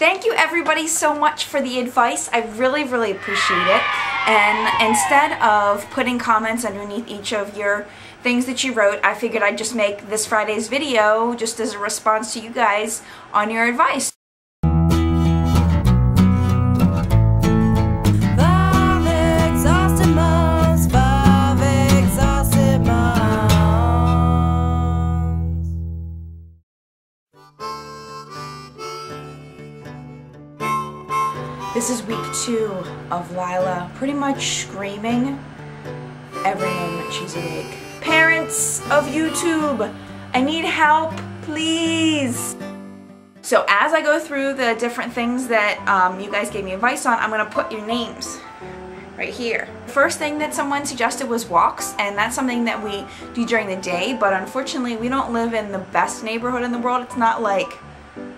Thank you everybody so much for the advice. I really, really appreciate it. And instead of putting comments underneath each of your things that you wrote, I figured I'd just make this Friday's video just as a response to you guys on your advice. This is week two of Lila pretty much screaming every moment she's awake. Parents of YouTube, I need help, please. So as I go through the different things that um, you guys gave me advice on, I'm gonna put your names right here. First thing that someone suggested was walks, and that's something that we do during the day, but unfortunately we don't live in the best neighborhood in the world. It's not like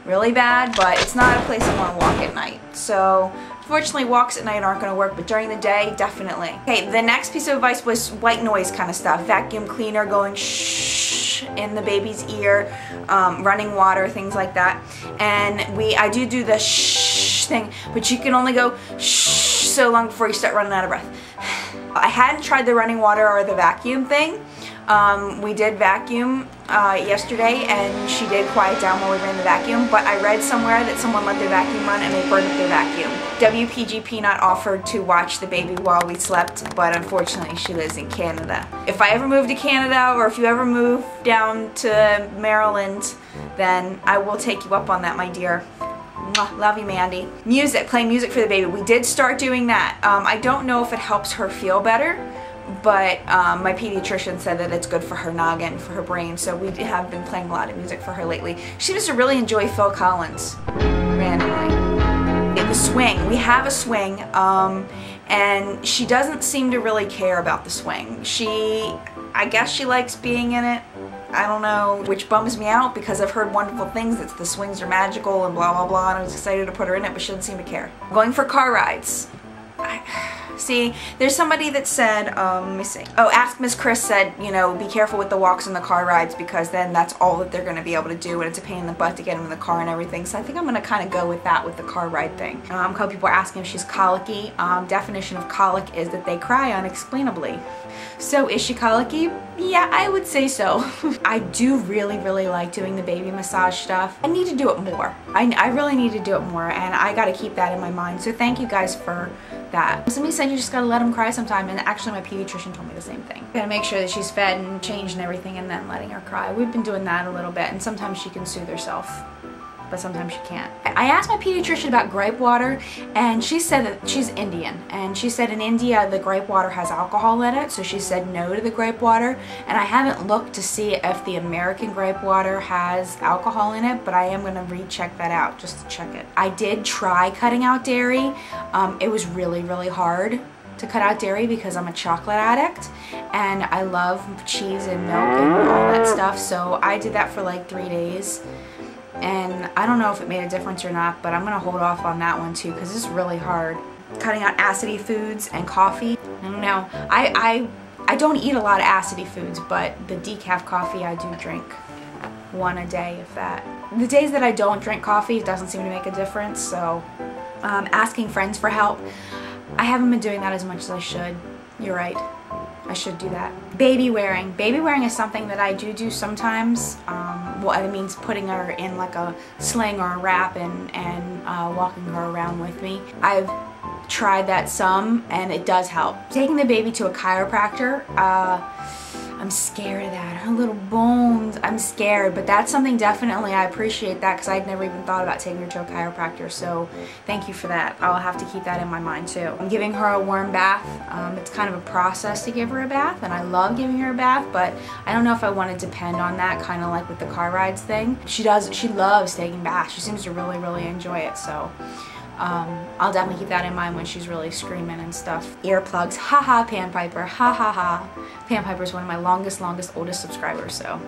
really bad, but it's not a place I want to walk at night. So Fortunately, walks at night aren't going to work, but during the day, definitely. Okay, the next piece of advice was white noise kind of stuff. Vacuum cleaner going shh in the baby's ear, um, running water, things like that. And we, I do do the shh thing, but you can only go shh so long before you start running out of breath. I hadn't tried the running water or the vacuum thing. Um, we did vacuum uh, yesterday and she did quiet down while we ran the vacuum, but I read somewhere that someone let their vacuum run and they burned up their vacuum. WPG Peanut offered to watch the baby while we slept, but unfortunately she lives in Canada. If I ever move to Canada or if you ever move down to Maryland, then I will take you up on that, my dear. Love you, Mandy. Music, play music for the baby. We did start doing that. Um, I don't know if it helps her feel better, but um, my pediatrician said that it's good for her noggin, for her brain, so we have been playing a lot of music for her lately. She used to really enjoy Phil Collins, randomly. The swing, we have a swing, um, and she doesn't seem to really care about the swing. She, I guess she likes being in it, I don't know, which bums me out because I've heard wonderful things that the swings are magical and blah blah blah and I was excited to put her in it but she doesn't seem to care. Going for car rides. I, see, there's somebody that said, um, let me see. Oh, Ask Miss Chris said, you know, be careful with the walks and the car rides because then that's all that they're going to be able to do and it's a pain in the butt to get them in the car and everything. So I think I'm going to kind of go with that with the car ride thing. Um, a couple people are asking if she's colicky. Um, definition of colic is that they cry unexplainably. So is she colicky? Yeah, I would say so. I do really, really like doing the baby massage stuff. I need to do it more. I, I really need to do it more and I got to keep that in my mind. So thank you guys for that. Somebody said you just gotta let them cry sometime and actually my pediatrician told me the same thing. Gotta make sure that she's fed and changed and everything and then letting her cry. We've been doing that a little bit and sometimes she can soothe herself but sometimes you can't. I asked my pediatrician about gripe water and she said that she's Indian and she said in India the gripe water has alcohol in it so she said no to the gripe water and I haven't looked to see if the American gripe water has alcohol in it but I am going to recheck that out just to check it. I did try cutting out dairy. Um, it was really really hard to cut out dairy because I'm a chocolate addict and I love cheese and milk and all that stuff so I did that for like three days and I don't know if it made a difference or not, but I'm gonna hold off on that one too because it's really hard. Cutting out acidy foods and coffee. I don't know. I, I, I don't eat a lot of acidy foods, but the decaf coffee I do drink one a day, if that. The days that I don't drink coffee, it doesn't seem to make a difference, so um, asking friends for help. I haven't been doing that as much as I should. You're right. I should do that. Baby wearing. Baby wearing is something that I do do sometimes. Um, well, it means putting her in like a sling or a wrap and, and uh, walking her around with me. I've tried that some and it does help. Taking the baby to a chiropractor, uh, I'm scared of that. Her little bones, I'm scared, but that's something definitely I appreciate that because I'd never even thought about taking her to a chiropractor, so thank you for that. I'll have to keep that in my mind too. I'm giving her a warm bath. Um, it's kind of a process to give her a bath, and I love giving her a bath, but I don't know if I want to depend on that, kind of like with the car rides thing. She does, she loves taking baths. She seems to really, really enjoy it, so um, I'll definitely keep that in mind when she's really screaming and stuff. Earplugs, haha, Pan Piper, ha ha ha. Pan Piper is one of my longest, longest, oldest subscribers, so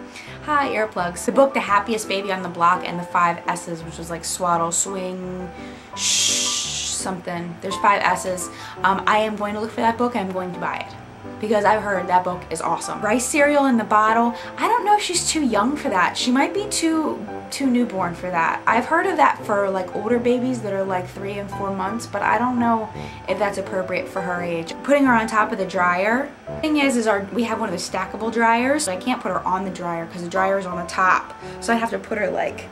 hi, earplugs. The book, The Happiest Baby on the Block, and the five S's, which was like swaddle, swing, shh, something. There's five S's. Um, I am going to look for that book I'm going to buy it because I've heard that book is awesome. Rice cereal in the bottle, I don't know if she's too young for that. She might be too too newborn for that. I've heard of that for like older babies that are like three and four months, but I don't know if that's appropriate for her age. Putting her on top of the dryer. Thing is, is our we have one of the stackable dryers. So I can't put her on the dryer because the dryer is on the top, so I have to put her like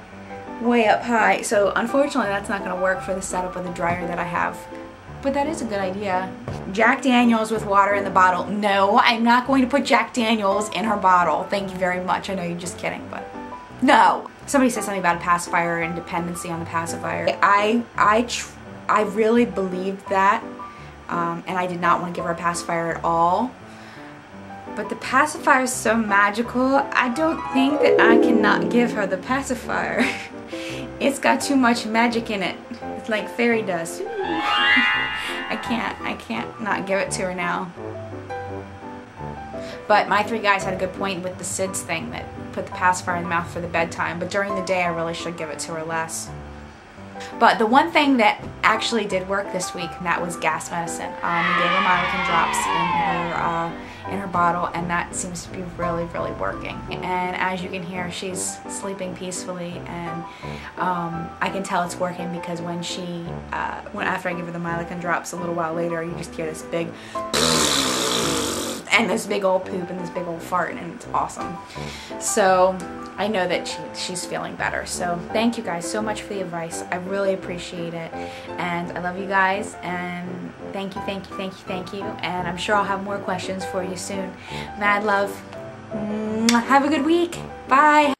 way up high. So unfortunately, that's not going to work for the setup of the dryer that I have. But that is a good idea. Jack Daniels with water in the bottle. No, I'm not going to put Jack Daniels in her bottle. Thank you very much. I know you're just kidding, but no. Somebody said something about a pacifier and dependency on the pacifier. I, I, I really believed that, um, and I did not want to give her a pacifier at all. But the pacifier is so magical, I don't think that I cannot give her the pacifier. it's got too much magic in it. Like fairy dust. I can't, I can't not give it to her now. But my three guys had a good point with the SIDS thing that put the pacifier in the mouth for the bedtime. But during the day, I really should give it to her less. But the one thing that actually did work this week, and that was gas medicine. Um, we gave her Mylicon drops in her uh, in her bottle, and that seems to be really, really working. And as you can hear, she's sleeping peacefully, and um, I can tell it's working because when she, uh, when after I give her the Mylicon drops, a little while later, you just hear this big and this big old poop and this big old fart and it's awesome. So I know that she, she's feeling better. So thank you guys so much for the advice. I really appreciate it. And I love you guys and thank you, thank you, thank you, thank you. And I'm sure I'll have more questions for you soon. Mad love. Have a good week. Bye.